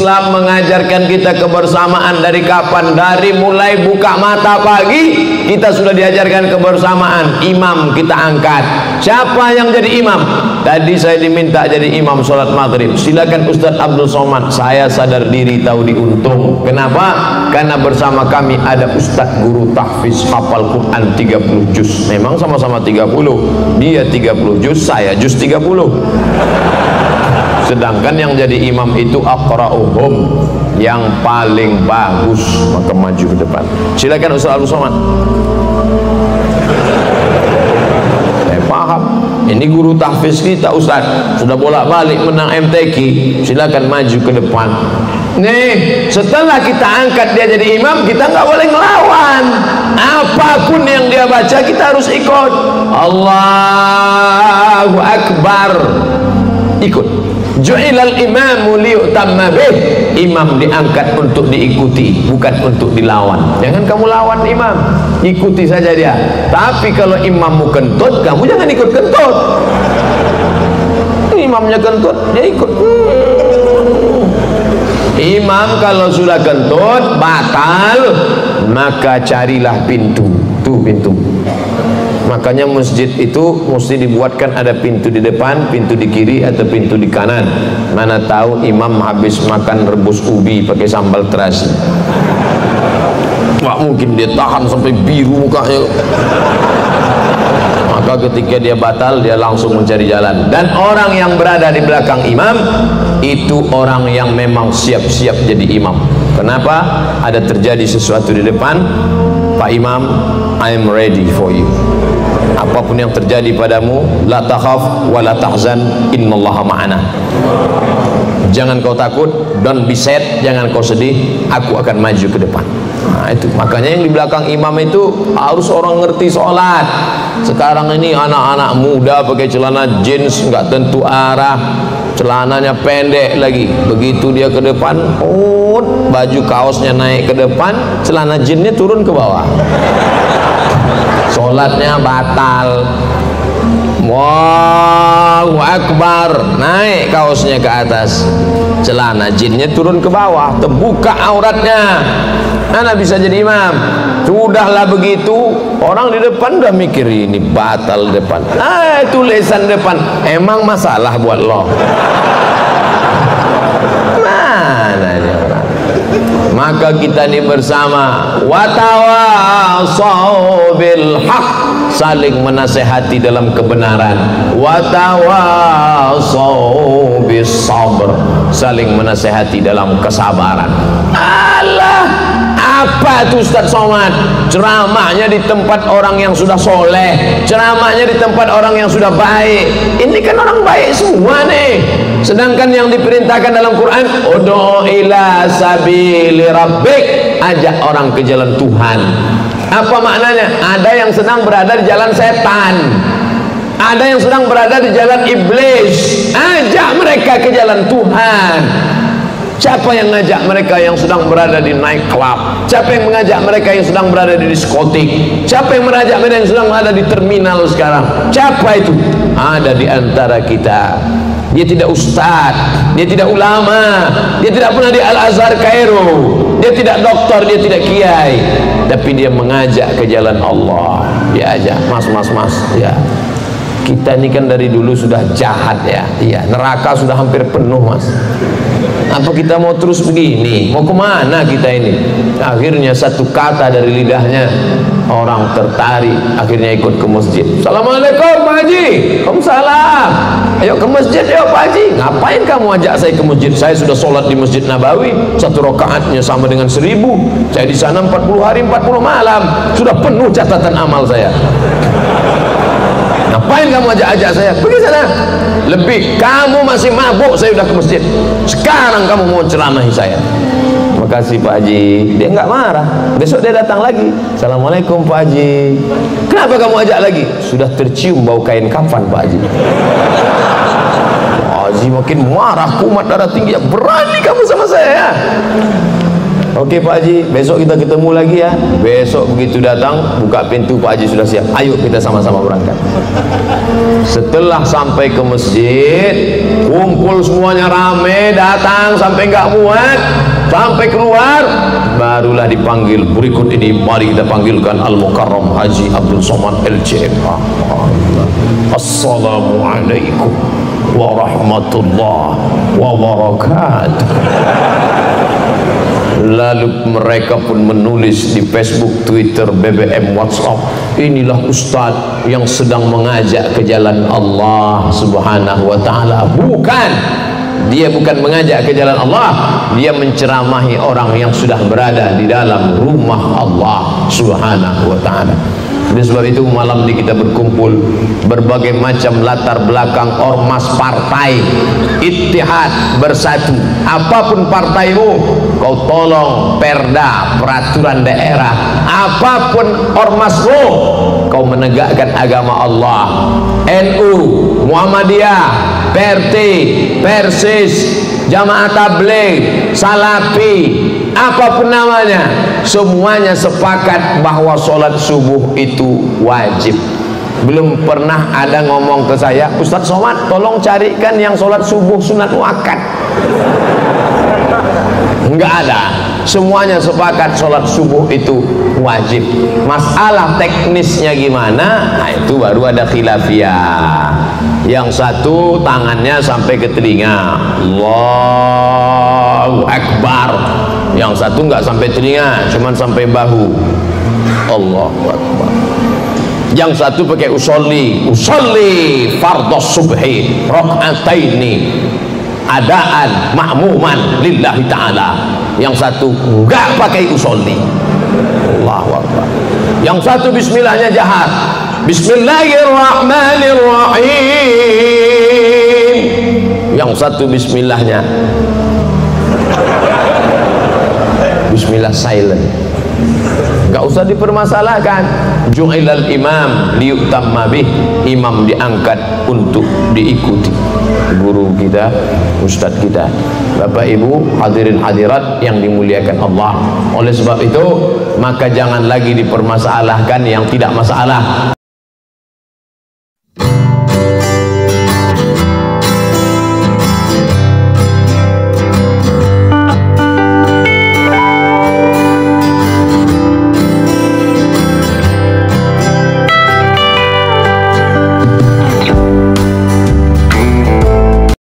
Islam mengajarkan kita kebersamaan dari kapan? Dari mulai buka mata pagi kita sudah diajarkan kebersamaan. Imam kita angkat. Siapa yang jadi imam? Tadi saya diminta jadi imam sholat maghrib. Silakan Ustaz Abdul Somad. Saya sadar diri tahu diuntung. Kenapa? Karena bersama kami ada Ustaz guru tahfiz hafal Quran 30 juz. Memang sama-sama 30. Dia 30 juz, saya juz 30 sedangkan yang jadi imam itu aqra'uhum yang paling bagus. Maka maju ke depan. Silakan Ustaz Abu Somad. Saya paham. Ini guru tahfiz kita Ustaz. Sudah bolak-balik menang MTQ silakan maju ke depan. Nih setelah kita angkat dia jadi imam kita nggak boleh ngelawan. Apa pun yang dia baca kita harus ikut. Allahu Akbar. Ikut Ju'ilal imamu liyutamma bih. Imam diangkat untuk diikuti, bukan untuk dilawan. Jangan kamu lawan imam, ikuti saja dia. Tapi kalau imammu kentut, kamu jangan ikut kentut. Imamnya kentut, dia ikut. Imam kalau sudah kentut batal, maka carilah pintu. Tuh pintu makanya masjid itu mesti dibuatkan ada pintu di depan pintu di kiri atau pintu di kanan. Mana tahu imam habis makan rebus ubi pakai sambal terasi. Wah mungkin dia tahan sampai biru mukanya. Maka ketika dia batal dia langsung mencari jalan. Dan orang yang berada di belakang imam itu orang yang memang siap-siap jadi imam. Kenapa? Ada terjadi sesuatu di depan Pak Imam I am ready for you apa pun yang terjadi padamu la takhaf wa la tahzan innallaha ma'ana. Jangan kau takut don't be sad jangan kau sedih aku akan maju ke depan. Nah itu. Makanya yang di belakang imam itu harus orang ngerti sholat sekarang ini anak-anak muda pakai celana jeans nggak tentu arah. Celananya pendek lagi. Begitu dia ke depan oh, baju kaosnya naik ke depan celana jeansnya turun ke bawah sholatnya batal. Allahu Akbar. Naik kaosnya ke atas. Celana jinnya turun ke bawah. Terbuka auratnya. Anak bisa jadi imam. Sudahlah begitu. Orang di depan udah mikir ini batal depan. Ah tulisan depan. Emang masalah buat lo mana dia orang maka kita ini bersama watawasau bil haq saling menasehati dalam kebenaran. Watawasau bis sabr saling menasehati dalam kesabaran. Allah apa itu Ustaz Somad? Ceramahnya di tempat orang yang sudah soleh. Ceramahnya di tempat orang yang sudah baik. Ini kan orang baik semua nih. Sedangkan yang diperintahkan dalam Quran udu ila sabili rabbik. Ajak orang ke jalan Tuhan. Apa maknanya? Ada yang sedang berada di jalan setan. Ada yang sedang berada di jalan iblis. Ajak mereka ke jalan Tuhan Siapa yang mengajak mereka yang sedang berada di night club? Siapa yang mengajak mereka yang sedang berada di diskotik? Siapa yang mengajak mereka yang sedang berada di terminal sekarang? Siapa itu? Ada di antara kita. Dia tidak ustaz, dia tidak ulama, dia tidak pernah di Al-Azhar Kairo, dia tidak doktor, dia tidak kiai, tapi dia mengajak ke jalan Allah. Dia ajak, mas, mas, mas, ya. Kita ini kan dari dulu sudah jahat ya, iya. Neraka sudah hampir penuh mas. Apa kita mau terus begini? Mau ke mana kita ini? Akhirnya satu kata dari lidahnya orang tertarik akhirnya ikut ke masjid. Assalamualaikum Pak Haji. Waalaikumsalam. Ayo ke masjid yuk Pak Haji. Ngapain kamu ajak saya ke masjid? Saya sudah sholat di masjid Nabawi. Satu rakaatnya sama dengan seribu. Saya di sana 40 hari 40 malam. Sudah penuh catatan amal saya Ngapain kamu ajak-ajak saya? Pergi sana. Lebih kamu masih mabuk saya sudah ke masjid. Sekarang kamu mau ceramahi saya. Terima kasih Pak Haji. Dia enggak marah. Besok dia datang lagi. Assalamualaikum Pak Haji. Kenapa kamu ajak lagi? Sudah tercium bau kain kafan Pak Haji. Pak Haji makin marah kumat darah tinggi. Berani kamu sama saya ya? Okey Pak Haji, besok kita ketemu lagi ya. Besok begitu datang, buka pintu Pak Haji sudah siap. Ayo kita sama-sama berangkat. Setelah sampai ke masjid, kumpul semuanya rame, datang sampai enggak muat, sampai keluar, barulah dipanggil. Berikut ini mari kita panggilkan Al Mukarram Haji Abdul Somad LCM. Assalamualaikum warahmatullahi wabarakatuh lalu mereka pun menulis di Facebook, Twitter, BBM, WhatsApp inilah ustaz yang sedang mengajak ke jalan Allah subhanahu wa ta'ala. Bukan. Dia bukan mengajak ke jalan Allah. Dia menceramahi orang yang sudah berada di dalam rumah Allah subhanahu wa ta'ala oleh sebab itu malam ini kita berkumpul berbagai macam latar belakang ormas partai ittihad bersatu. Apa pun partaimu kau tolong perda peraturan daerah. Apa pun ormasmu kau menegakkan agama Allah. NU Muhammadiyah PRT Persis Jamaah Tabligh Salafi apa pun namanya semuanya sepakat bahwa sholat subuh itu wajib. Belum pernah ada ngomong ke saya Ustadz Somad tolong carikan yang sholat subuh sunat wakad enggak ada. Semuanya sepakat sholat subuh itu wajib. Masalah teknisnya gimana? Nah itu baru ada khilafiyah. Yang satu tangannya sampai ke telinga. Akbar yang satu enggak sampai telinga cuman sampai bahu. Allahu Akbar. Yang satu pakai usolli. Usolli fardhos subhi rakaataini adaan makmuman lillahi taala. Yang satu enggak pakai usolli. Allahu Akbar. Yang satu bismillahnya jahat. Bismillahirrahmanirrahim. Yang satu bismillahnya bismillah silent. Enggak usah dipermasalahkan. Ju'ilal imam liyutamma bih. Imam diangkat untuk diikuti. Guru kita ustaz kita. Bapak Ibu hadirin hadirat yang dimuliakan Allah. Oleh sebab itu maka jangan lagi dipermasalahkan yang tidak masalah